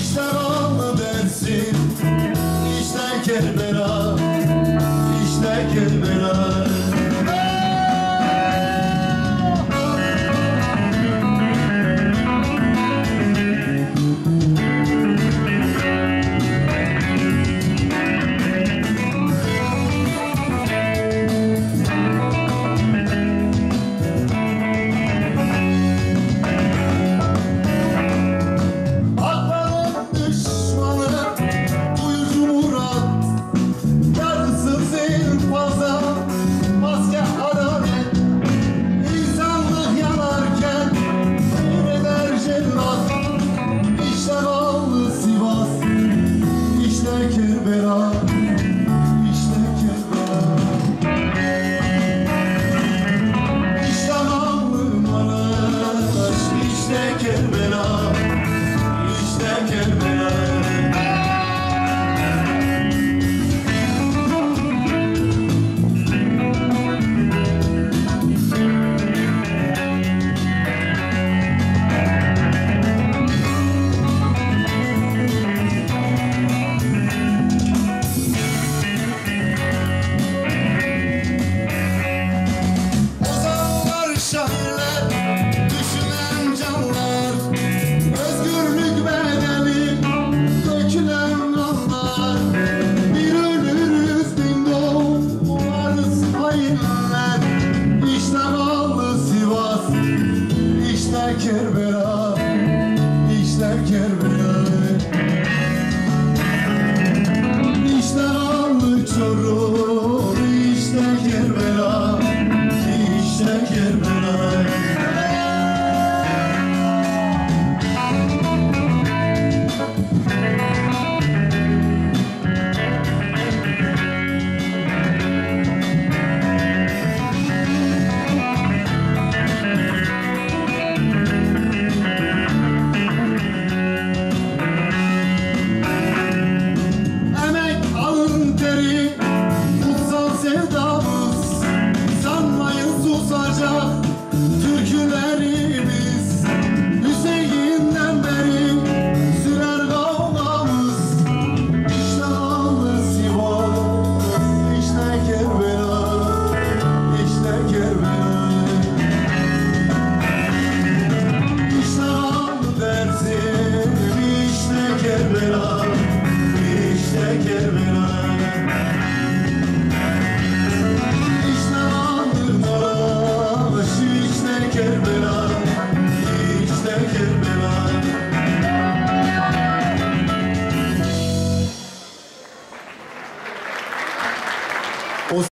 İşte allı dersin İşte Kerbela it up. Kerbera işler Kerbera İşler alır çorum işler Kerbera işler Kerbera because of